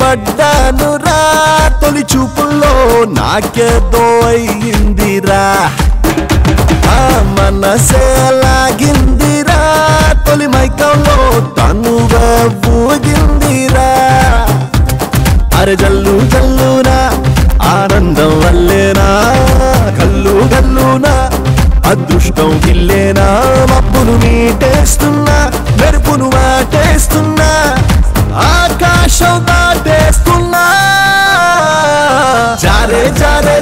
పడ్డానురా తొలి చూపుల్లో నాకేదో అయ్యిందిరా. ఆ మనసే లాగిందిరా తొలి మైకంలో తనుగా ఊగిందిరా. అరే జల్లు జల్లునా ఆనందం వల్లేనా కల్లు గల్లునా అదృష్టం గిల్లేనా మబ్బును మీటేస్తున్నా. show the dance tonight. Jare jare